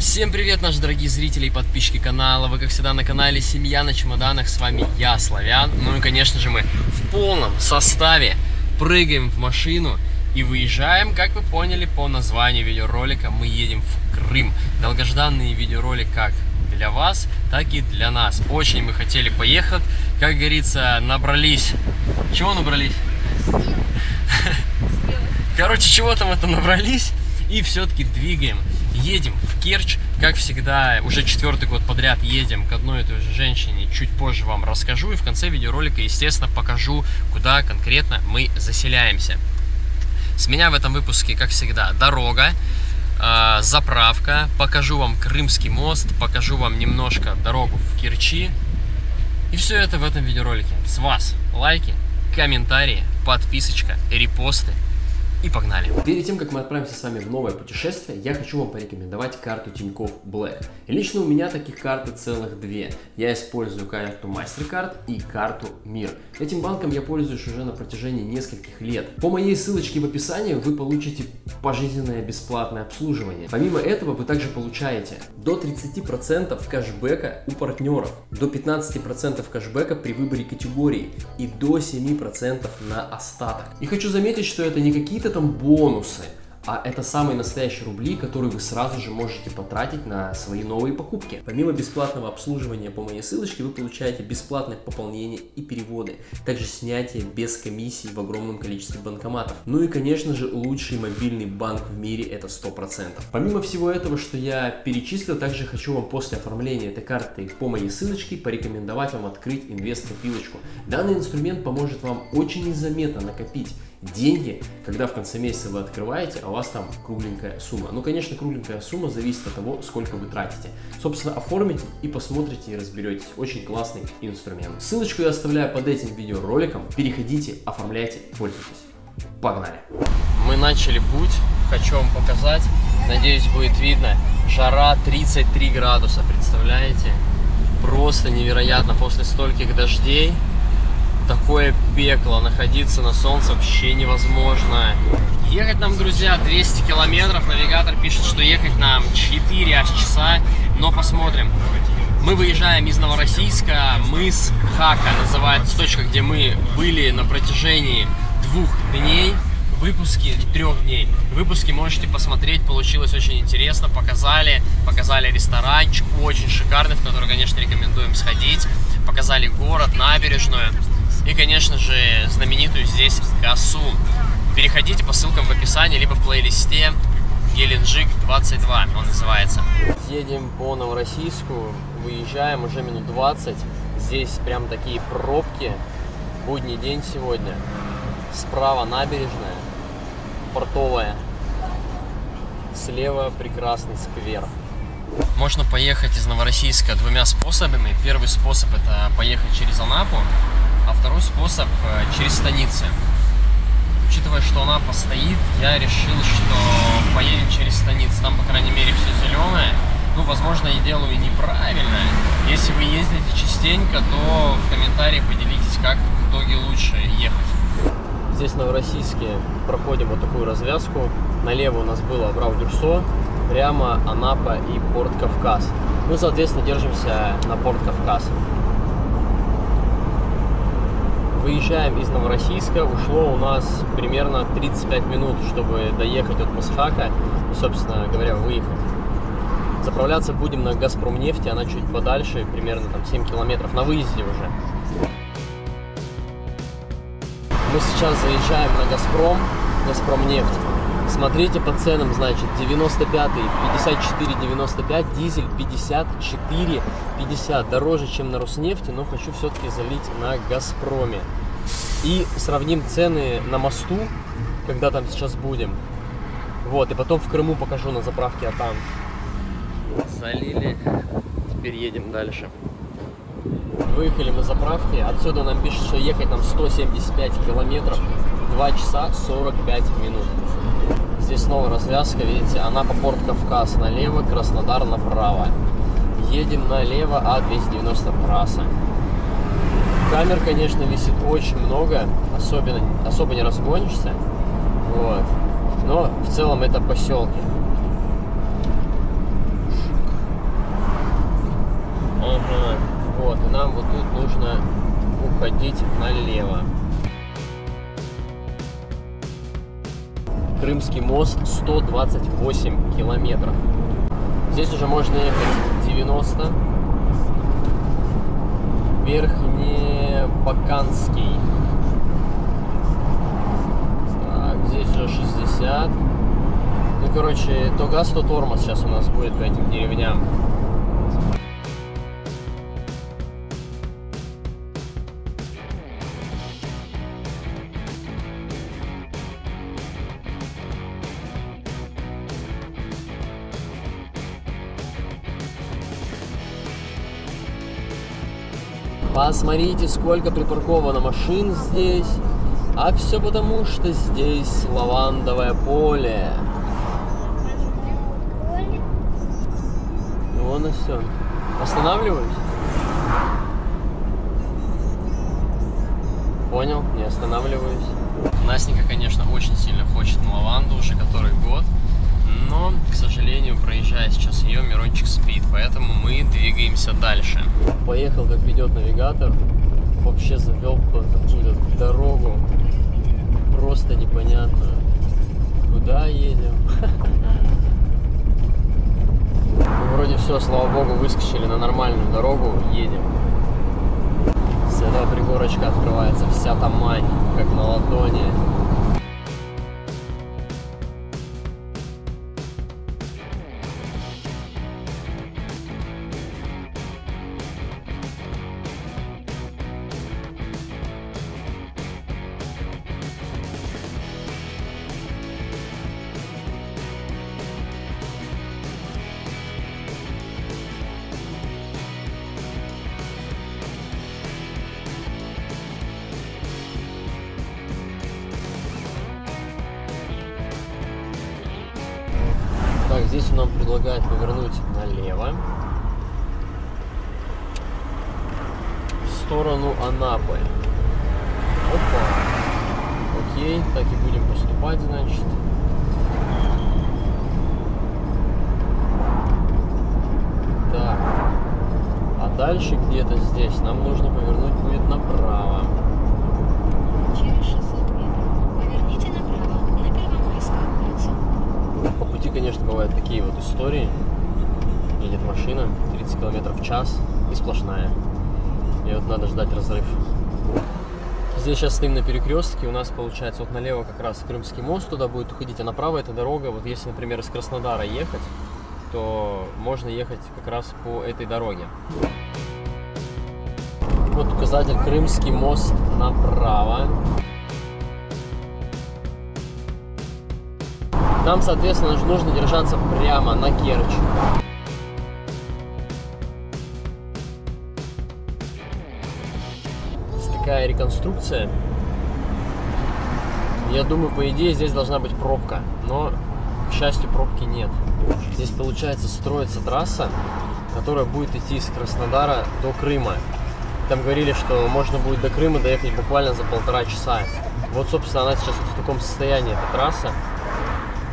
Всем привет, наши дорогие зрители и подписчики канала. Вы, как всегда, на канале Семья на чемоданах. С вами я, Славян. Ну и, конечно же, мы в полном составе прыгаем в машину и выезжаем, как вы поняли по названию видеоролика, мы едем в Крым. Долгожданный видеоролик как для вас, так и для нас. Очень мы хотели поехать. Как говорится, набрались. Чего набрались? Короче, чего там это набрались? И все-таки двигаем. Едем в Керчь, как всегда, уже четвертый год подряд едем к одной и той же женщине. Чуть позже вам расскажу и в конце видеоролика, естественно, покажу, куда конкретно мы заселяемся. С меня в этом выпуске, как всегда, дорога, э, заправка, покажу вам Крымский мост, покажу вам немножко дорогу в Керчи. И все это в этом видеоролике. С вас лайки, комментарии, подписочка, репосты и погнали. Перед тем, как мы отправимся с вами в новое путешествие, я хочу вам порекомендовать карту Тинькофф Black. Лично у меня таких карт целых две. Я использую карту MasterCard и карту Мир. Этим банком я пользуюсь уже на протяжении нескольких лет. По моей ссылочке в описании вы получите пожизненное бесплатное обслуживание. Помимо этого вы также получаете до 30% кэшбэка у партнеров, до 15% кэшбэка при выборе категории и до 7% на остаток. И хочу заметить, что это не какие-то там бонусы, а это самые настоящие рубли, которые вы сразу же можете потратить на свои новые покупки. Помимо бесплатного обслуживания по моей ссылочке, вы получаете бесплатное пополнение и переводы, также снятие без комиссии в огромном количестве банкоматов. Ну и, конечно же, лучший мобильный банк в мире это 100%. Помимо всего этого, что я перечислил, также хочу вам после оформления этой карты по моей ссылочке порекомендовать вам открыть инвест-копилочку. Данный инструмент поможет вам очень незаметно накопить деньги, когда в конце месяца вы открываете, а у вас там кругленькая сумма. Ну, конечно, кругленькая сумма зависит от того, сколько вы тратите. Собственно, оформите и посмотрите и разберетесь. Очень классный инструмент. Ссылочку я оставляю под этим видеороликом. Переходите, оформляйте, пользуйтесь. Погнали! Мы начали путь. Хочу вам показать. Надеюсь, будет видно. Жара 33 градуса, представляете? Просто невероятно после стольких дождей такое пекло, находиться на солнце вообще невозможно. Ехать нам, друзья, 200 километров, навигатор пишет, что ехать нам 4 аж часа, но посмотрим. Мы выезжаем из Новороссийска, мыс Хака называется точка, где мы были на протяжении двух дней, выпуски трех дней. Выпуски можете посмотреть, получилось очень интересно, показали, показали ресторанчик, очень шикарный, в который, конечно, рекомендуем сходить, показали город, набережную и, конечно же, знаменитую здесь косу. Переходите по ссылкам в описании, либо в плейлисте Геленджик 22 он называется. Едем по Новороссийску, выезжаем уже минут 20. Здесь прям такие пробки. Будний день сегодня. Справа набережная, портовая. Слева прекрасный сквер. Можно поехать из Новороссийска двумя способами. Первый способ это поехать через Анапу, а второй способ э, через станицы. Учитывая, что она постоит, я решил, что поедем через станицы. Там, по крайней мере, все зеленое. Ну, возможно, я делаю неправильно. Если вы ездите частенько, то в комментариях поделитесь, как в итоге лучше ехать. Здесь в Новороссийске проходим вот такую развязку. Налево у нас было Абрау-Дюрсо, прямо Анапа и Порт Кавказ. Мы, соответственно, держимся на Порт Кавказ. Выезжаем из Новороссийска, ушло у нас примерно 35 минут, чтобы доехать от Мусхака и, собственно говоря, выехать. Заправляться будем на Газпром нефти, она чуть подальше, примерно там 7 километров на выезде уже. Мы сейчас заезжаем на Газпром, Газпром нефть. Смотрите по ценам, значит, 95, 54,95, дизель 54,50. Дороже, чем на Роснефти, но хочу все-таки залить на Газпроме. И сравним цены на мосту, когда там сейчас будем. Вот, и потом в Крыму покажу на заправке а там. Залили, теперь едем дальше. Выехали на заправке, отсюда нам пишут, что ехать нам 175 километров, 2 часа 45 минут здесь снова развязка, видите, она по порт Кавказ налево, Краснодар направо. Едем налево, А290 трасса. Камер, конечно, висит очень много, особенно, особо не разгонишься, вот. Но в целом это поселки. Ага. Вот, и нам вот тут нужно уходить налево. Крымский мост 128 километров. Здесь уже можно ехать 90. Верхнебаканский. Так, здесь уже 60. Ну, короче, то газ, то тормоз сейчас у нас будет по этим деревням. Посмотрите, сколько припарковано машин здесь. А все потому, что здесь лавандовое поле. Вон и все. Останавливаюсь? Понял, не останавливаюсь. Настенька, конечно, очень сильно хочет на лаванду уже который год. Но, к сожалению, проезжая сейчас ее, Мирончик спит. Поэтому мы двигаемся дальше. Поехал, как ведет навигатор. Вообще завел какую-то дорогу. Просто непонятно. Куда едем? Ну, вроде все, слава богу, выскочили на нормальную дорогу. Едем. С этого пригорочка открывается вся Тамань, как на ладони. И будем поступать, значит. Так. А дальше где-то здесь нам нужно повернуть будет направо. Через 600 метров поверните направо на Первомайскую улицу. По пути, конечно, бывают такие вот истории. Едет машина 30 км в час и сплошная. И вот надо ждать разрыв. Здесь сейчас стоим на перекрестке. У нас получается вот налево как раз Крымский мост туда будет уходить, а направо эта дорога. Вот если, например, из Краснодара ехать, то можно ехать как раз по этой дороге. Вот указатель Крымский мост направо. Нам, соответственно, нужно держаться прямо на Керчь. Такая реконструкция. Я думаю, по идее, здесь должна быть пробка. Но, к счастью, пробки нет. Здесь, получается, строится трасса, которая будет идти из Краснодара до Крыма. Там говорили, что можно будет до Крыма доехать буквально за полтора часа. Вот, собственно, она сейчас вот в таком состоянии, эта трасса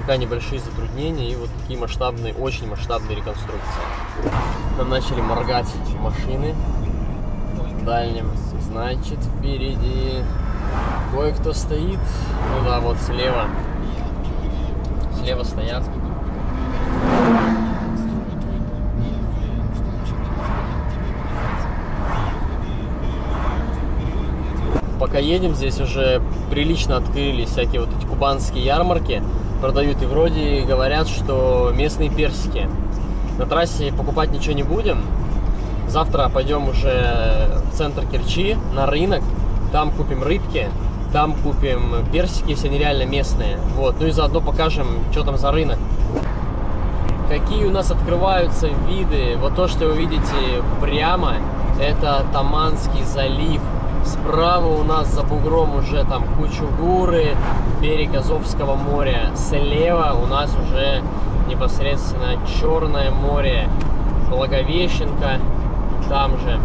пока небольшие затруднения и вот такие масштабные, очень масштабные реконструкции. Нам начали моргать машины в дальнем. Значит, впереди кое-кто стоит. Ну да, вот слева. Слева стоят. Пока едем, здесь уже прилично открылись всякие вот эти кубанские ярмарки продают. И вроде говорят, что местные персики. На трассе покупать ничего не будем. Завтра пойдем уже в центр Керчи, на рынок. Там купим рыбки, там купим персики, если они реально местные. Вот. Ну и заодно покажем, что там за рынок. Какие у нас открываются виды. Вот то, что вы видите прямо, это Таманский залив. Справа у нас за бугром уже там Кучугуры, берег Азовского моря. Слева у нас уже непосредственно Черное море, Благовещенка, там же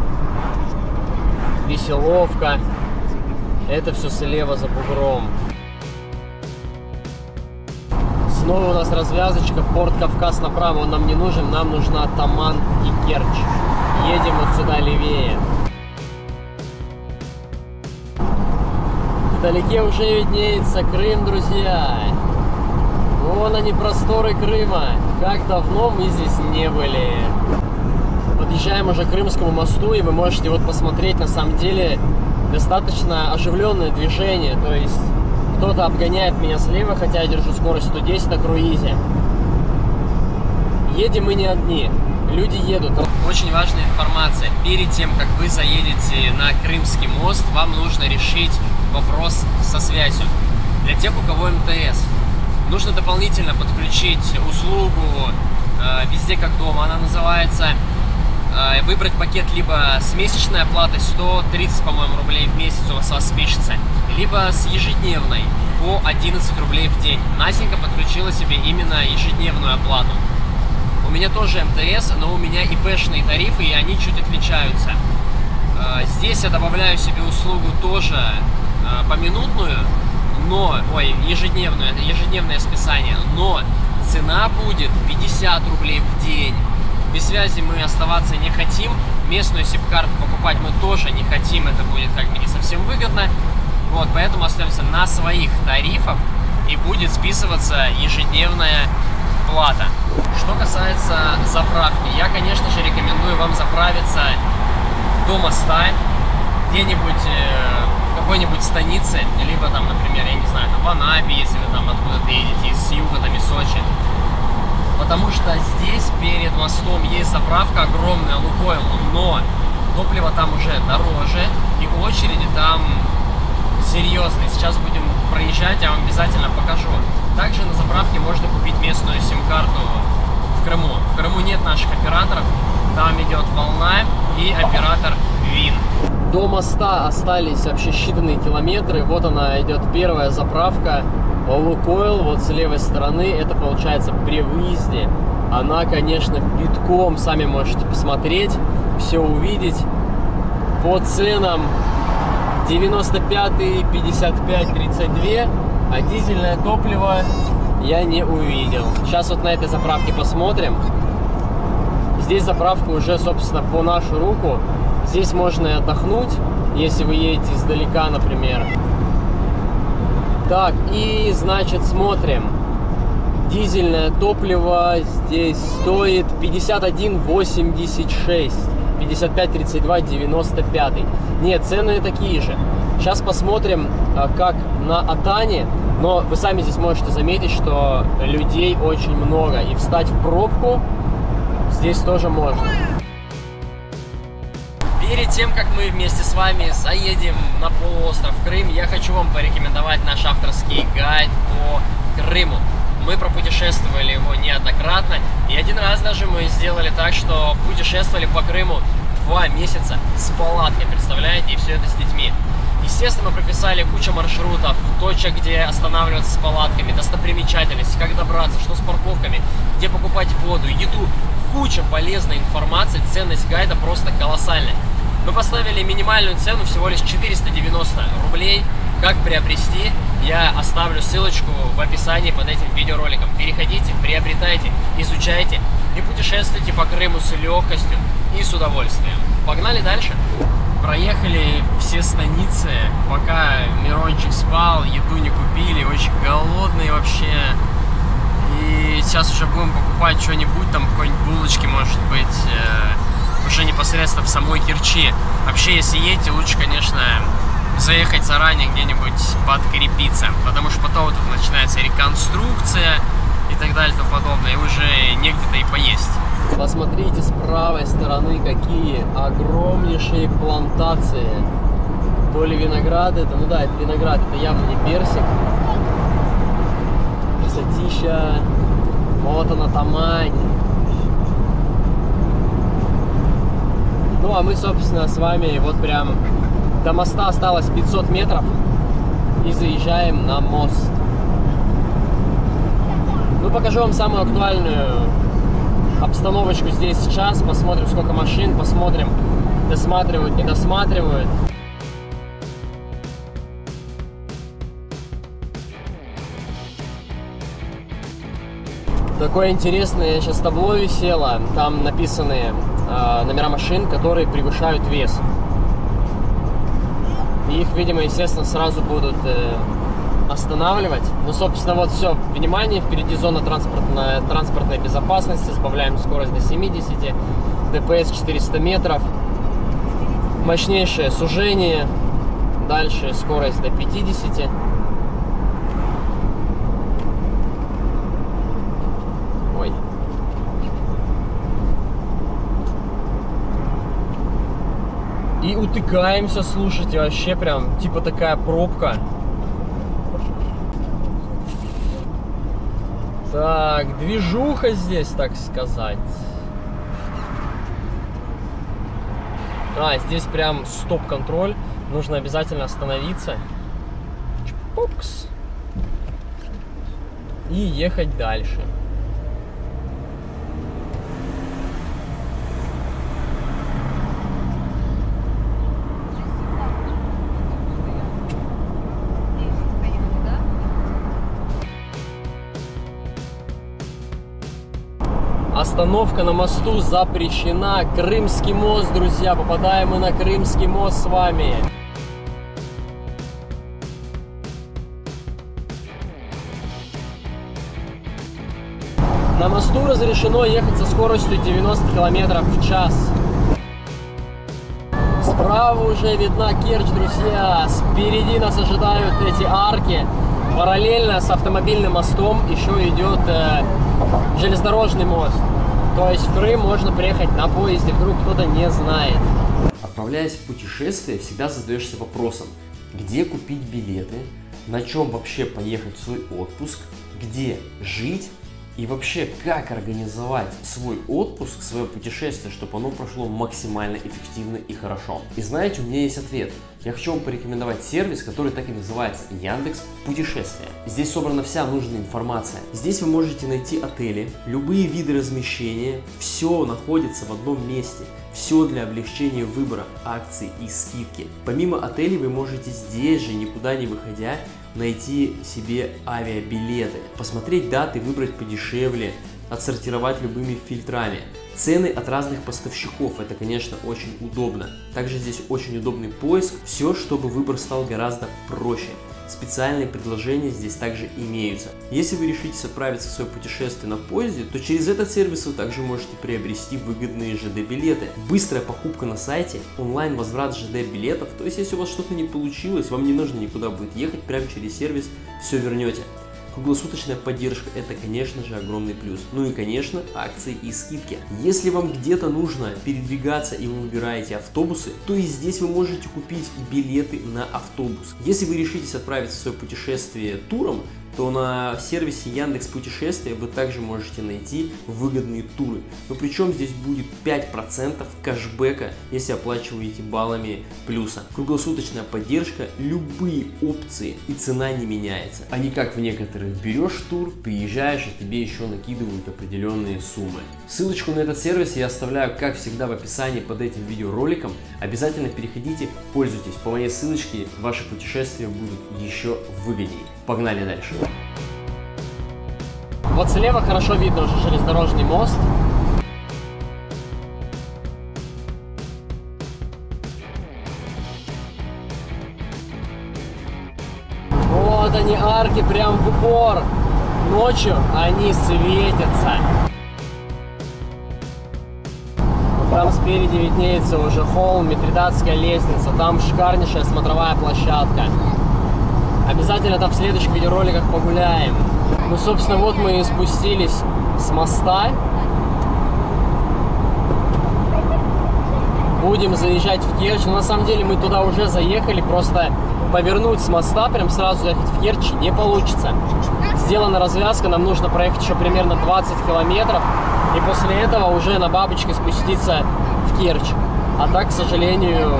Веселовка. Это все слева за бугром. Снова у нас развязочка, порт Кавказ направо, он нам не нужен, нам нужна Таман и Керчь. Едем вот сюда левее. Вдалеке уже виднеется Крым, друзья. Вон они, просторы Крыма. Как давно мы здесь не были. Подъезжаем уже к Крымскому мосту, и вы можете вот посмотреть, на самом деле, достаточно оживленное движение. То есть кто-то обгоняет меня слева, хотя я держу скорость 110 на круизе. Едем мы не одни. Люди едут. Очень важная информация. Перед тем, как вы заедете на Крымский мост, вам нужно решить вопрос со связью. Для тех, у кого МТС, нужно дополнительно подключить услугу э, везде как дома. Она называется выбрать пакет либо с месячной оплатой 130, по-моему, рублей в месяц у вас, спишется, либо с ежедневной по 11 рублей в день. Насенька подключила себе именно ежедневную оплату. У меня тоже МТС, но у меня ИПшные тарифы, и они чуть отличаются. Э, здесь я добавляю себе услугу тоже э, поминутную, но, ой, ежедневную, ежедневное списание, но цена будет 50 рублей в день. Без связи мы оставаться не хотим, местную сим-карту покупать мы тоже не хотим, это будет как бы не совсем выгодно. Вот, поэтому остаемся на своих тарифах и будет списываться ежедневная плата. Что касается заправки, я, конечно же, рекомендую вам заправиться до моста, где-нибудь э, в какой-нибудь станице, либо там, например, я не знаю, там в Анапе, если вы там откуда-то едете, из юга, там из Сочи. Потому что здесь перед мостом есть заправка огромная, Лукойл, но топливо там уже дороже, и очереди там серьезные. Сейчас будем проезжать, я вам обязательно покажу. Также на заправке можно купить местную сим-карту в Крыму. В Крыму нет наших операторов, там идет волна и оператор ВИН. До моста остались вообще считанные километры. Вот она идет первая заправка Лукойл, вот с левой стороны. Это получается при выезде. Она, конечно, битком, сами можете посмотреть, все увидеть. По ценам 95, 55, 32, а дизельное топливо я не увидел. Сейчас вот на этой заправке посмотрим. Здесь заправка уже, собственно, по нашу руку. Здесь можно и отдохнуть, если вы едете издалека, например. Так, и, значит, смотрим. Дизельное топливо здесь стоит 51,86. 55, 32, 95. Нет, цены такие же. Сейчас посмотрим, а, как на Атане. Но вы сами здесь можете заметить, что людей очень много. И встать в пробку здесь тоже можно. Перед тем, как мы вместе с вами заедем на полуостров Крым, я хочу вам порекомендовать наш авторский гайд по Крыму. Мы пропутешествовали его неоднократно, и один раз даже мы сделали так, что путешествовали по Крыму два месяца с палаткой, представляете, и все это с детьми. Естественно, мы прописали кучу маршрутов, точек, где останавливаться с палатками, достопримечательности, как добраться, что с парковками, где покупать воду, еду. Куча полезной информации, ценность гайда просто колоссальная. Мы поставили минимальную цену всего лишь 490 рублей. Как приобрести, я оставлю ссылочку в описании под этим видеороликом. Переходите, приобретайте, изучайте и путешествуйте по Крыму с легкостью и с удовольствием. Погнали дальше. Проехали все станицы, пока Мирончик спал, еду не купили, очень голодные вообще. И сейчас уже будем покупать что-нибудь, там какой-нибудь булочки, может быть, э, уже непосредственно в самой Керчи. Вообще, если едете, лучше, конечно, заехать заранее где-нибудь подкрепиться, потому что потом тут начинается реконструкция и так далее и тому подобное, и уже негде-то и поесть. Посмотрите с правой стороны, какие огромнейшие плантации. То ли виноград это, ну да, это виноград, это явно не персик. Красотища. Вот она, Тамань. Ну, а мы, собственно, с вами вот прям до моста осталось 500 метров. И заезжаем на мост. Ну, покажу вам самую актуальную обстановочку здесь сейчас. Посмотрим, сколько машин, посмотрим, досматривают, не досматривают. Такое интересное сейчас табло висело. Там написаны номера машин, которые превышают вес. И их, видимо, естественно, сразу будут э, останавливать. Ну, собственно, вот все. Внимание, впереди зона транспортной, транспортной безопасности. Сбавляем скорость до 70. ДПС 400 метров. Мощнейшее сужение. Дальше скорость до 50. Ой. И утыкаемся, слушайте, вообще прям, типа такая пробка. Так, движуха здесь, так сказать. А, здесь прям стоп-контроль. Нужно обязательно остановиться. Чпокс. И ехать дальше. Остановка на мосту запрещена. Крымский мост, друзья. Попадаем мы на Крымский мост с вами. На мосту разрешено ехать со скоростью 90 км в час. Справа уже видна Керчь, друзья. Спереди нас ожидают эти арки. Параллельно с автомобильным мостом еще идет э, железнодорожный мост. То есть в Крым можно приехать на поезде, вдруг кто-то не знает. Отправляясь в путешествие, всегда задаешься вопросом, где купить билеты, на чем вообще поехать в свой отпуск, где жить и вообще, как организовать свой отпуск, свое путешествие, чтобы оно прошло максимально эффективно и хорошо? И знаете, у меня есть ответ. Я хочу вам порекомендовать сервис, который так и называется Яндекс Путешествия. Здесь собрана вся нужная информация. Здесь вы можете найти отели, любые виды размещения, все находится в одном месте. Все для облегчения выбора акций и скидки. Помимо отелей вы можете здесь же, никуда не выходя, найти себе авиабилеты, посмотреть даты, выбрать подешевле, отсортировать любыми фильтрами. Цены от разных поставщиков, это, конечно, очень удобно. Также здесь очень удобный поиск, все, чтобы выбор стал гораздо проще. Специальные предложения здесь также имеются. Если вы решите отправиться в свое путешествие на поезде, то через этот сервис вы также можете приобрести выгодные ЖД-билеты. Быстрая покупка на сайте, онлайн-возврат ЖД-билетов, то есть если у вас что-то не получилось, вам не нужно никуда будет ехать, прямо через сервис все вернете. Круглосуточная поддержка – это, конечно же, огромный плюс. Ну и, конечно, акции и скидки. Если вам где-то нужно передвигаться и вы выбираете автобусы, то и здесь вы можете купить билеты на автобус. Если вы решитесь отправиться в свое путешествие туром, то на сервисе Яндекс Путешествия вы также можете найти выгодные туры. Но причем здесь будет 5% кэшбэка, если оплачиваете баллами плюса. Круглосуточная поддержка, любые опции и цена не меняется. А не как в некоторых берешь тур, приезжаешь и тебе еще накидывают определенные суммы. Ссылочку на этот сервис я оставляю как всегда в описании под этим видеороликом. Обязательно переходите, пользуйтесь. По моей ссылочке ваши путешествия будут еще выгоднее. Погнали дальше. Вот слева хорошо видно уже железнодорожный мост. Вот они арки прям в упор. Ночью они светятся. Там спереди виднеется уже холм, Митридатская лестница. Там шикарнейшая смотровая площадка. Обязательно там в следующих видеороликах погуляем. Ну, собственно, вот мы и спустились с моста. Будем заезжать в Керчь. Но на самом деле мы туда уже заехали. Просто повернуть с моста, прям сразу ехать в Керчь не получится. Сделана развязка, нам нужно проехать еще примерно 20 километров. И после этого уже на бабочке спуститься в Керчь. А так, к сожалению,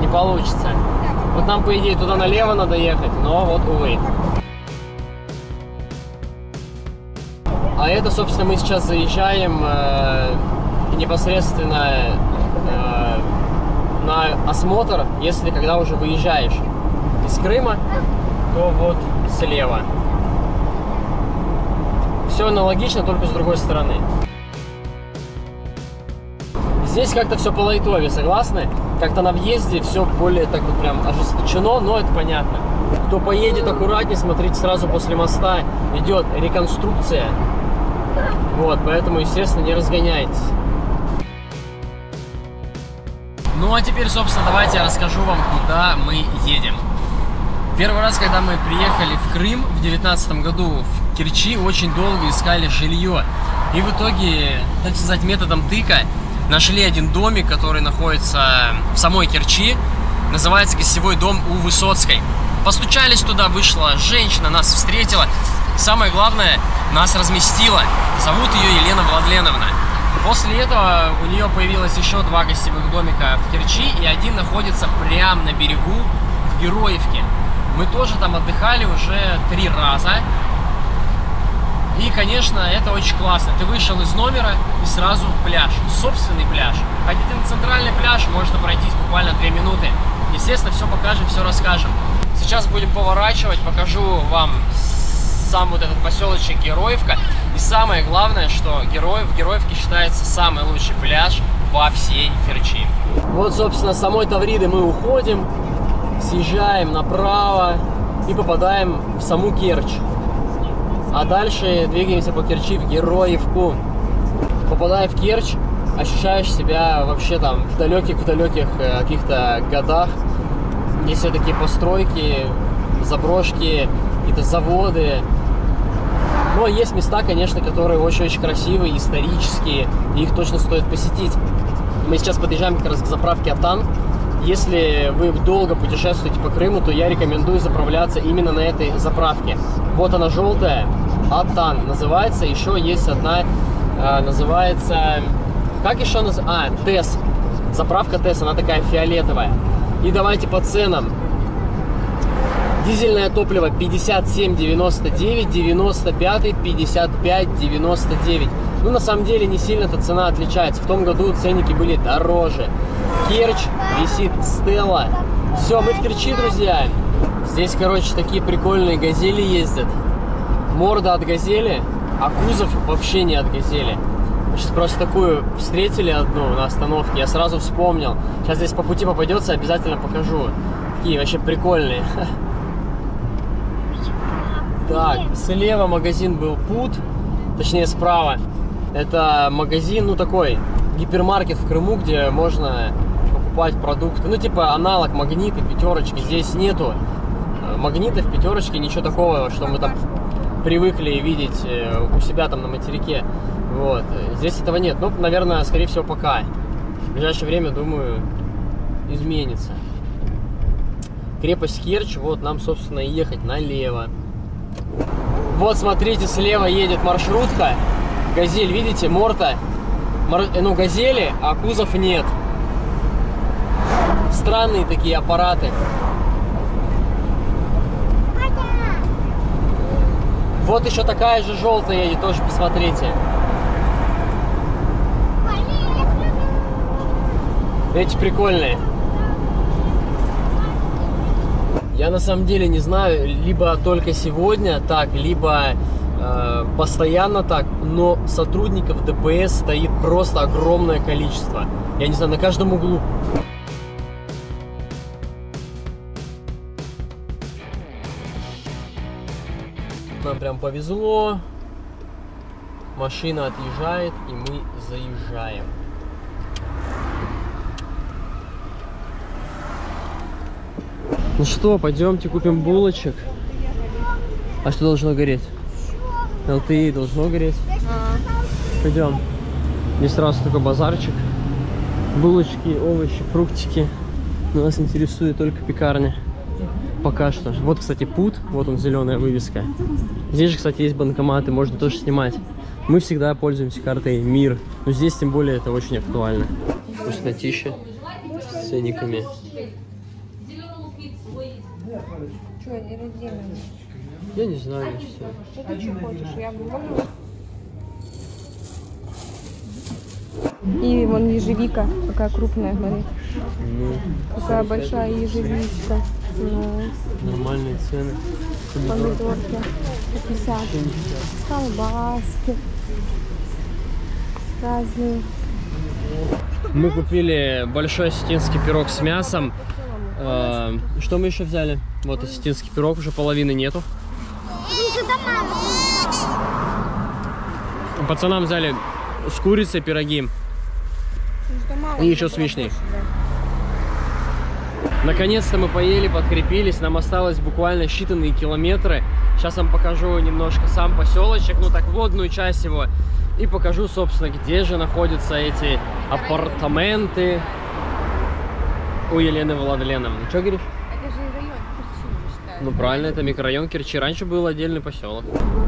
не получится. Вот нам, по идее, туда налево надо ехать, но вот, увы. А это, собственно, мы сейчас заезжаем э, непосредственно э, на осмотр, если когда уже выезжаешь из Крыма, то вот слева. Все аналогично, только с другой стороны. Здесь как-то все по лайтове, согласны? Как-то на въезде все более так вот прям ожесточено, но это понятно. Кто поедет аккуратнее, смотрите, сразу после моста идет реконструкция. Вот, поэтому, естественно, не разгоняйтесь. Ну а теперь, собственно, давайте я расскажу вам, куда мы едем. Первый раз, когда мы приехали в Крым в девятнадцатом году в Керчи, очень долго искали жилье. И в итоге, так сказать, методом тыка нашли один домик, который находится в самой Керчи. Называется гостевой дом у Высоцкой. Постучались туда, вышла женщина, нас встретила. Самое главное, нас разместила. Зовут ее Елена Владленовна. После этого у нее появилось еще два гостевых домика в Керчи, и один находится прямо на берегу в Героевке. Мы тоже там отдыхали уже три раза. И, конечно, это очень классно. Ты вышел из номера и сразу пляж. Собственный пляж. Хотите на центральный пляж, можно пройтись буквально 2 минуты. Естественно, все покажем, все расскажем. Сейчас будем поворачивать, покажу вам сам вот этот поселочек Героевка. И самое главное, что Героев, в Героевке считается самый лучший пляж во всей Керчи. Вот, собственно, с самой Тавриды мы уходим, съезжаем направо и попадаем в саму Керчь. А дальше двигаемся по Керчи в Героевку. Попадая в Керчь, ощущаешь себя вообще там в далеких-в далеких э, каких-то годах. Здесь все такие постройки, заброшки, какие-то заводы. Но есть места, конечно, которые очень-очень красивые, исторические, и их точно стоит посетить. Мы сейчас подъезжаем как раз к заправке Атан. Если вы долго путешествуете по Крыму, то я рекомендую заправляться именно на этой заправке. Вот она желтая, Атан называется. Еще есть одна, э, называется... Как еще называется? А, ТЭС. Заправка ТЭС, она такая фиолетовая. И давайте по ценам. Дизельное топливо 57,99, 95, 55,99. Ну, на самом деле, не сильно эта цена отличается. В том году ценники были дороже. Керчь, висит Стелла. Все, мы в Керчи, друзья. Здесь, короче, такие прикольные газели ездят. Морда от газели, а кузов вообще не от газели. Сейчас просто такую встретили одну на остановке, я сразу вспомнил. Сейчас здесь по пути попадется, обязательно покажу. Такие вообще прикольные. Так, слева магазин был Пут, точнее справа. Это магазин, ну такой, гипермаркет в Крыму, где можно покупать продукты. Ну типа аналог магниты, пятерочки. Здесь нету э, магнитов, пятерочки, ничего такого, что мы там привыкли видеть э, у себя там на материке. Вот. Здесь этого нет. Ну, наверное, скорее всего, пока. В ближайшее время, думаю, изменится. Крепость Керчь, вот нам, собственно, и ехать налево. Вот, смотрите, слева едет маршрутка. Газель, видите, морта. Мар- э, Ну, газели, а кузов нет. Странные такие аппараты. Вот еще такая же желтая едет, тоже посмотрите. Эти прикольные. Я на самом деле не знаю, либо только сегодня так, либо э, постоянно так, но сотрудников ДПС стоит просто огромное количество. Я не знаю, на каждом углу. Повезло. Машина отъезжает, и мы заезжаем. Ну что, пойдемте купим булочек. А что должно гореть? ЛТИ должно гореть. Пойдем. Здесь сразу такой базарчик. Булочки, овощи, фруктики. Но нас интересует только пекарня. Пока что. Вот, кстати, пут. Вот он, зеленая вывеска. Здесь же, кстати, есть банкоматы, можно тоже снимать. Мы всегда пользуемся картой МИР. Но здесь, тем более, это очень актуально. Вкуснотища с ценниками. Я не знаю, что. Ты что хочешь? Я. И вон ежевика, какая крупная, смотри. Ну, Какая большая ежевичка. Ну, нормальные цены. Помидорки. по 50. Колбаски. Разные. Мы купили большой осетинский пирог с мясом. Э, Что мы еще взяли? Вот осетинский пирог, уже половины нету. Пацанам взяли с курицей пироги. И еще с вишней. Наконец-то мы поели, подкрепились. Нам осталось буквально считанные километры. Сейчас вам покажу немножко сам поселочек, ну так водную часть его. И покажу, собственно, где же находятся эти апартаменты у Елены Владленовны. Что говоришь? Это же район Керчи, считаю. Ну правильно, это микрорайон Керчи. Раньше был отдельный поселок.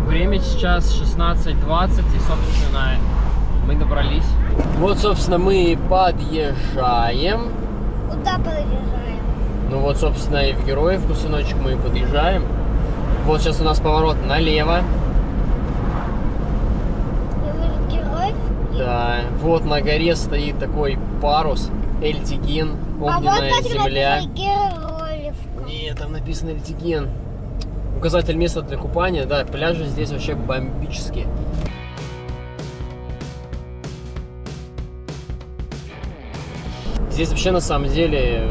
Время сейчас 16.20 и, собственно, мы добрались. Вот, собственно, мы подъезжаем. Куда подъезжаем? Ну вот, собственно, и в Героев кусочек мы и подъезжаем. Вот сейчас у нас поворот налево. Да, вот на горе стоит такой парус Эльтиген, А вот огненная земля. Нет, там написано Эльтиген. Указатель места для купания, да, пляжи здесь вообще бомбические. Здесь вообще на самом деле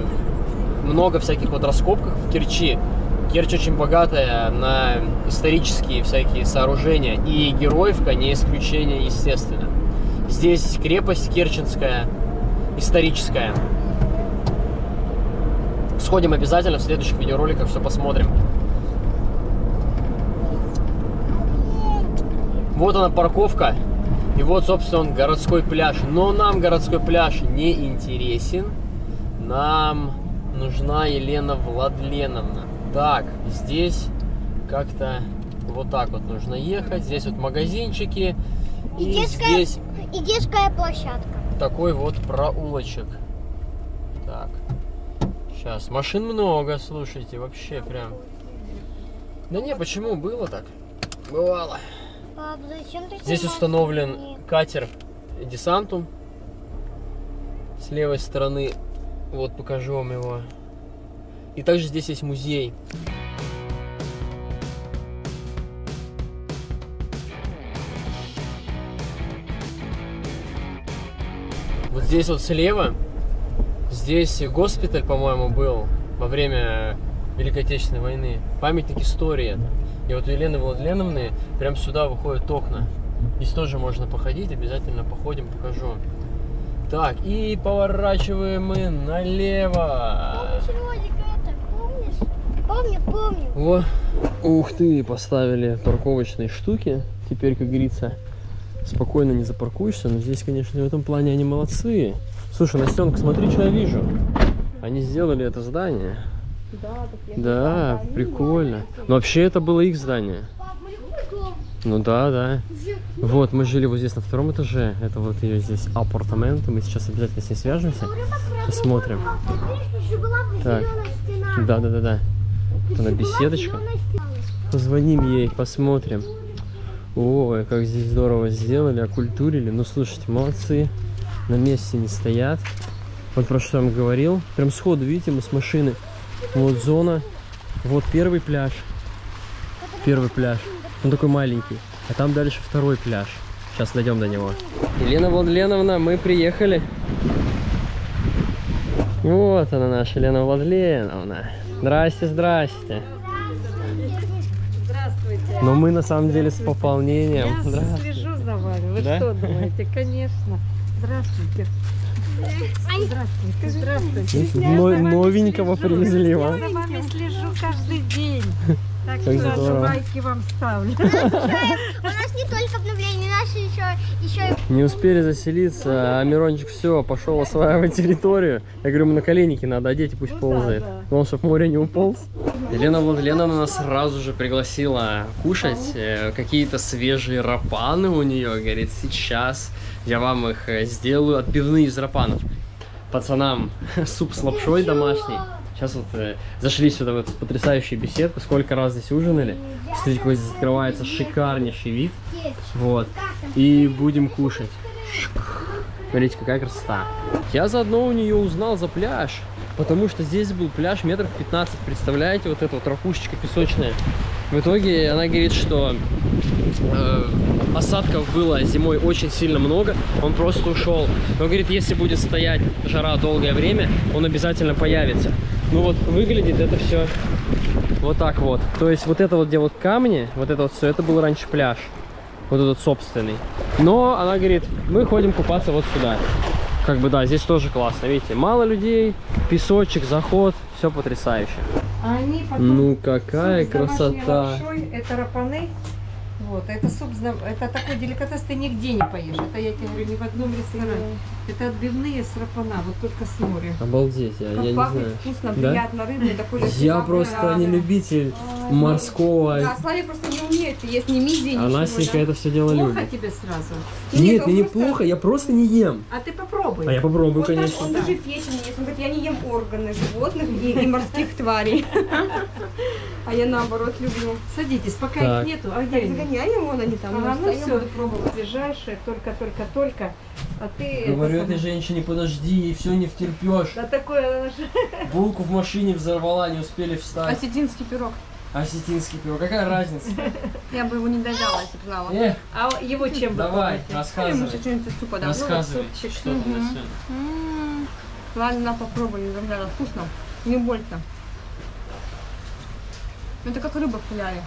много всяких вот раскопках в Керчи. Керчь очень богатая на исторические всякие сооружения. И Героевка не исключение, естественно. Здесь крепость Керченская, историческая. Сходим обязательно в следующих видеороликах, все посмотрим. Вот она парковка. И вот, собственно, он городской пляж. Но нам городской пляж не интересен. Нам нужна Елена Владленовна. Так, здесь как-то вот так вот нужно ехать. Здесь вот магазинчики. И, И детская- здесь И детская площадка. такой вот проулочек. Так. Сейчас. Машин много, слушайте, вообще прям. Да не, почему было так? Бывало. Пап, Здесь установлен катер десантум. С левой стороны, вот покажу вам его. И также здесь есть музей. Вот здесь вот слева, здесь госпиталь, по-моему, был во время Великой Отечественной войны. Памятник истории. И вот у Елены Владленовны прям сюда выходят окна. Здесь тоже можно походить, обязательно походим, покажу. Так, и поворачиваем мы налево. Помнишь, это? Помнишь? Помню, помню. О, ух ты, поставили парковочные штуки. Теперь, как говорится, спокойно не запаркуешься. Но здесь, конечно, в этом плане они молодцы. Слушай, Настенка, смотри, что я вижу. Они сделали это здание. Да, так я Да, прикольно. Но вообще это было их здание. Пап, мы любим дом. Ну да, да. Вот, мы жили вот здесь на втором этаже. Это вот ее здесь апартаменты. Мы сейчас обязательно с ней свяжемся. Посмотрим. Так. Да, да, да, да. Вот она беседочка. Позвоним ей, посмотрим. Ой, как здесь здорово сделали, окультурили. Ну, слушайте, молодцы. На месте не стоят. Вот про что я вам говорил. Прям сходу, видите, мы с машины. Вот зона. Вот первый пляж. Первый пляж. Он такой маленький. А там дальше второй пляж. Сейчас дойдем до него. Елена Владленовна, мы приехали. Вот она наша Елена Владленовна. Здрасте, здрасте. Здравствуйте. Но мы на самом деле с пополнением. Я Здравствуйте. слежу за вами. Вы Да? что думаете? Конечно. Здравствуйте. Здравствуйте. Здравствуйте. Но- новенького привезли Я вам. за вами слежу каждый день. Так Как что здорово. лайки вам ставлю. У нас не только обновление, наши еще, еще Не успели заселиться, а Мирончик все, пошел осваивать территорию. Я говорю, ему на коленники надо одеть, и пусть Ну ползает. да, да. Он, чтоб в море не уполз. Елена Владленовна нас сразу же пригласила кушать э, какие-то свежие рапаны у нее. Говорит, сейчас я вам их э, сделаю отбивные из рапанов. Пацанам суп с лапшой домашний. Сейчас вот э, зашли сюда в эту потрясающую беседку. Сколько раз здесь ужинали. Смотрите, какой здесь открывается шикарнейший вид. Вот. И будем кушать. Смотрите, какая красота. Я заодно у нее узнал за пляж, потому что здесь был пляж метров 15, представляете, вот эта вот ракушечка песочная. В итоге она говорит, что э, осадков было зимой очень сильно много, он просто ушел. Но говорит, если будет стоять жара долгое время, он обязательно появится. Ну вот выглядит это все вот так вот. То есть вот это вот, где вот камни, вот это вот все, это был раньше пляж. Вот этот собственный. Но она говорит, мы ходим купаться вот сюда. Как бы да, здесь тоже классно, видите, мало людей, песочек, заход, все потрясающе. А они потом... Ну какая красота. лапшой, это рапаны. Вот, это суп, с дом- это такой деликатес, ты нигде не поешь. Это я тебе говорю, ни в одном ресторане. Это отбивные с рапана, вот только с морем. Обалдеть, я, я не пахнет знаю. вкусно, Да? приятно, рыбный такой. Я просто не любитель морского. Да, Славик просто не умеет есть ни мидии, А ничего. Настенька да. это все дело Плохо любит. тебе сразу? Нет, Нет, он мне просто- неплохо, я просто не ем. А ты попробуй. А я попробую, Он, даже, конечно. он даже печень ест. Он говорит, я не ем органы животных и, и морских тварей. А я наоборот люблю. Садитесь, пока Так. их нету. А где Так, они? загоняем вон они там. Ага, ну, все, буду пробовать. ближайшие, только-только-только. А ты... это Говорю этой самое- женщине, подожди, и все не втерпешь. Да такое... она же- Булку в машине взорвала, не успели встать. Осетинский пирог. Осетинский пирог, какая разница? Я бы его не доела, если бы знала. Эх, А его чем бы давай, рассказывай. может что-нибудь супа дам. Рассказывай, что там на Мгм. сегодня. М, Ладно, попробуй, не. Вкусно. Не больно. Это как рыба в филяре.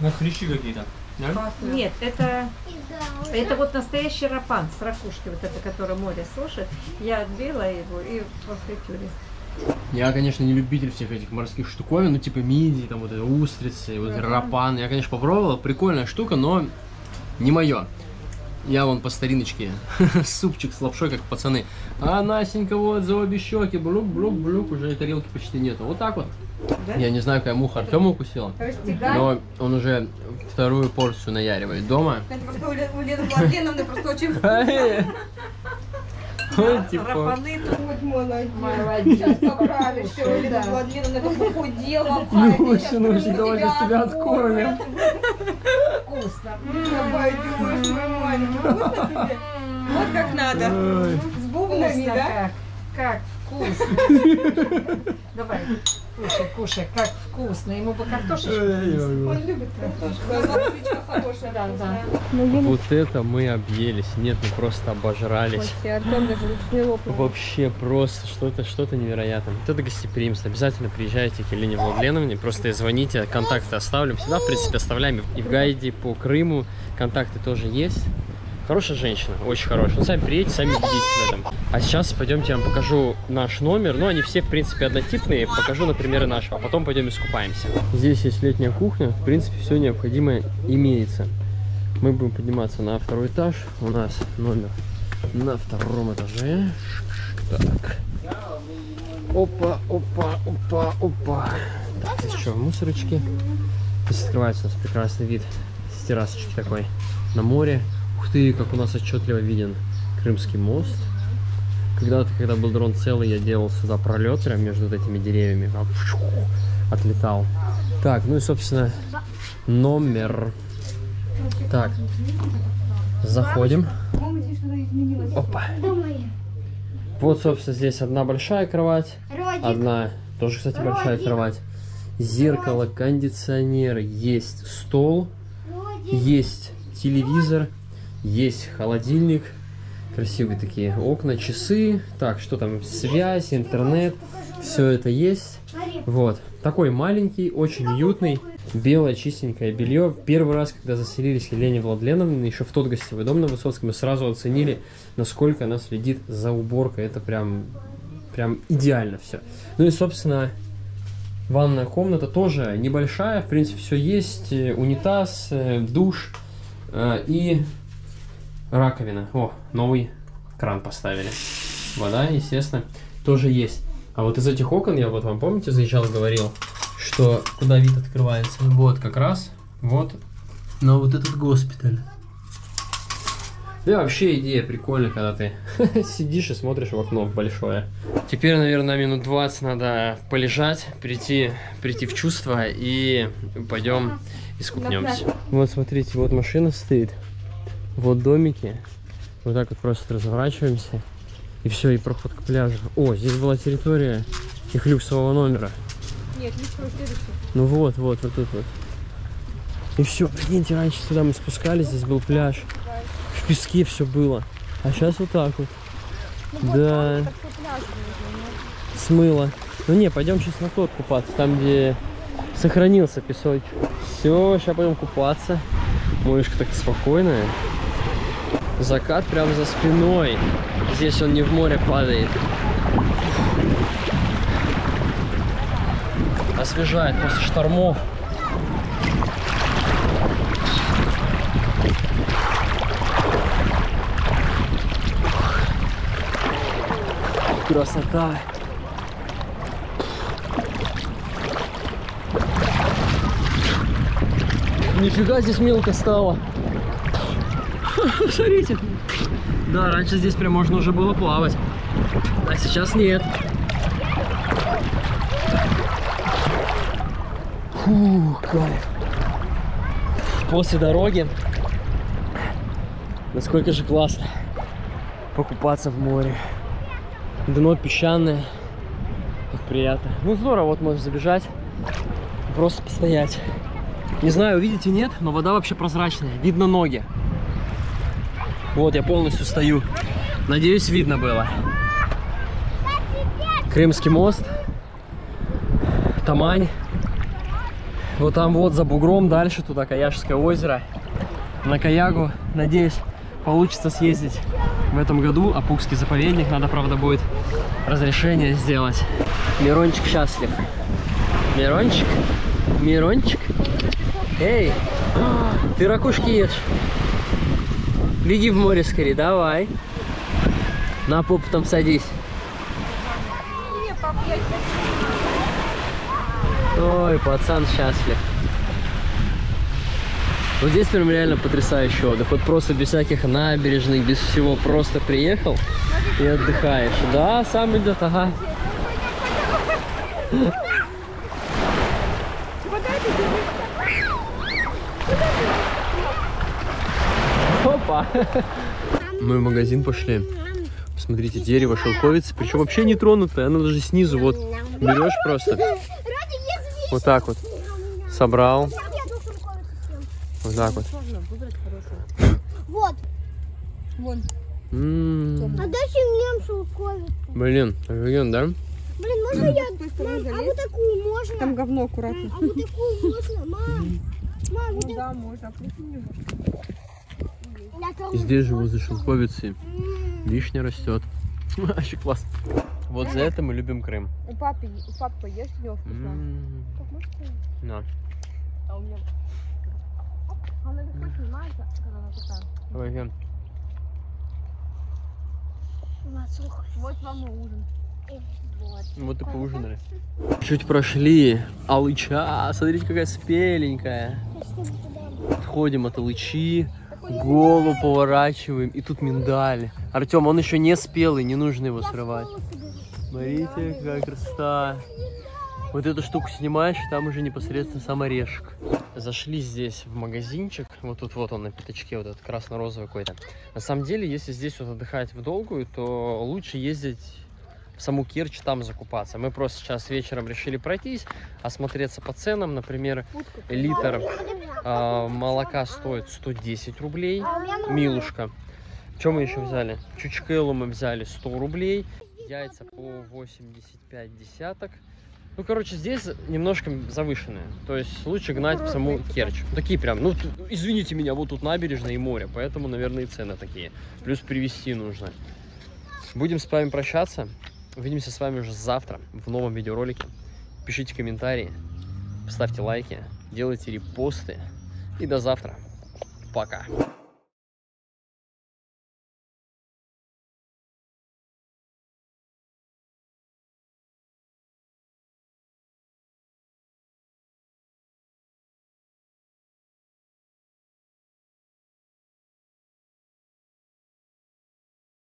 Ну, хрящи какие-то. да? Нет, это, это вот настоящий рапан с ракушки, вот это, которое море сушит. Я отбила его и во фритюре. Я, конечно, не любитель всех этих морских штуковин, ну, типа мидии, там вот это устрицы, вот рапан. Я, конечно, попробовал, прикольная штука, но не мое. Я вон по стариночке, супчик с лапшой, как пацаны. А Настенька вот за обе щеки, блюк-блюк-блюк, уже и тарелки почти нету. Вот так вот. Да? Я не знаю, какая муха Артема укусила, Растягай. но он уже вторую порцию наяривает дома. Это просто у Ле- у Лены Владленовны просто очень Вот, типа, Рапаны тут молодец. молодец. Похудела. Люся, ну, давай сейчас тебя откормим. вкусно. Пойдешь, нормально. Вкусно тебе? Вот как надо. С бубнами, Вкусно да? Как вкусно. Давай, кушай, кушай, как вкусно. Ему бы картошечку. Он любит картошку. А лапочка хорошая, Да, да. вкусная. Вот это мы объелись. Нет, мы просто обожрались. Вообще, Артем даже не лопнул. Вообще просто что-то что-то невероятное. Вот это гостеприимство. Обязательно приезжайте к Елене Владленовне, просто звоните, контакты оставлю. Всегда, в принципе, оставляем и в гайде по Крыму. Контакты тоже есть. Хорошая женщина, очень хорошая. Ну, сами приедете, сами убедитесь в этом. А сейчас пойдемте, я вам покажу наш номер. Ну, они все, в принципе, однотипные. Покажу, например, и нашего. А потом пойдем искупаемся. Здесь есть летняя кухня. В принципе, все необходимое имеется. Мы будем подниматься на второй этаж. У нас номер на втором этаже. Так. Опа, опа, опа, опа. Так, здесь что, мусорочки. Здесь открывается у нас прекрасный вид с террасочки такой на море. Ты, как у нас отчетливо виден Крымский мост. Когда-то, когда был дрон целый, я делал сюда пролет прям между вот этими деревьями. А, Отлетал. Так, ну и, собственно, номер. Так, заходим. Опа. Вот, собственно, здесь одна большая кровать, одна тоже, кстати, большая кровать. Зеркало, кондиционер, есть стол, есть телевизор, есть холодильник, красивые такие окна, часы, так, что там, связь, интернет, все это есть. Вот, такой маленький, очень уютный, белое чистенькое белье. Первый раз, когда заселились Елене Владленовне, еще в тот гостевой дом на Высоцком, мы сразу оценили, насколько она следит за уборкой. Это прям, прям идеально все. Ну и, собственно, ванная комната тоже небольшая, в принципе, все есть. Унитаз, э, душ э, и раковина. О, новый кран поставили. Вода, естественно, тоже есть. А вот из этих окон, я вот вам, помните, заезжал, говорил, что куда вид открывается? Вот как раз, вот, на вот этот госпиталь. Да, вообще идея прикольная, когда ты сидишь и смотришь в окно большое. Теперь, наверное, минут 20 надо полежать, прийти, прийти в чувство и пойдем искупнемся. Вот смотрите, вот машина стоит, вот домики, Вот так вот просто разворачиваемся. И все, и проход к пляжу. О, здесь была территория их люксового номера. Нет, не скоро следующий. Ну вот, вот, вот тут вот. И все, прикиньте, раньше сюда мы спускались, здесь был пляж. В песке все было. А сейчас вот так вот. Да. Смыло. Ну не, пойдем сейчас на тот купаться, там где сохранился песочек. Все, сейчас пойдем купаться. Морешка так спокойная. Закат прямо за спиной. Здесь он не в море падает. Освежает после штормов. Красота. Нифига здесь мелко стало. Смотрите. Да, раньше здесь прям можно уже было плавать. А сейчас нет. Фу, кайф. После дороги. Насколько же классно покупаться в море. Дно песчаное. Как приятно. Ну здорово, вот можешь забежать. Просто постоять. Не знаю, увидите, нет, но вода вообще прозрачная. Видно ноги. Вот, я полностью стою. Надеюсь, видно было. Крымский мост. Тамань. Вот там вот за бугром дальше туда Каяшское озеро. На Каягу, надеюсь, получится съездить в этом году. Апукский заповедник. Надо, правда, будет разрешение сделать. Мирончик счастлив. Мирончик? Мирончик? Эй, ты ракушки ешь. Беги в море скорее, давай. На попу там садись. Ой, пацан счастлив. Вот здесь прям реально потрясающий отдых. Вот просто без всяких набережных, без всего. Просто приехал и отдыхаешь. Да, сам идет, ага. Опа! Мы в магазин пошли. Посмотрите, дерево шелковицы, причем вообще не тронутое, оно даже снизу вот берешь просто, вот так вот, собрал, вот так вот. Вот. М, А дальше мне шелковицу. Блин, офигенно, да? Блин, можно я... Стороны Мам, а вот такую можно? Там говно аккуратно. А вот такую можно? Мам. Мам, вот Ну да, можно. Прикинь, И здесь же возле шелковицы вишня растет. Вообще классно. Вот за это мы любим Крым. У папы, у папы поешь, у него вкусно. Можешь сказать? На, А у меня... Она легко снимается, когда она такая. офигенно. Вот вам и ужин. Вот и поужинали. Чуть прошли. Алыча, смотрите, какая спеленькая. Отходим от Алычи, голову поворачиваем, и тут миндаль. Артем, он еще не спелый, не нужно его срывать. Смотрите, какая красота. Вот эту штуку снимаешь, и там уже непосредственно сам орешек. Зашли здесь в магазинчик, вот тут вот он на пятачке, вот этот красно-розовый какой-то. На самом деле, если здесь вот отдыхать в долгую, то лучше ездить в саму Керчь, там закупаться. Мы просто сейчас вечером решили пройтись, осмотреться по ценам. Например, литр а, молока стоит 110 рублей, милушка. Что мы еще взяли? Чучкелу мы взяли 100 рублей, яйца по 85 десяток. Ну, короче, здесь немножко завышенные. То есть лучше гнать в саму Керчь. Такие прям, ну, извините меня, вот тут набережная и море, поэтому, наверное, и цены такие. Плюс привезти нужно. Будем с вами прощаться. Увидимся с вами уже завтра в новом видеоролике. Пишите комментарии, ставьте лайки, делайте репосты. И до завтра. Пока.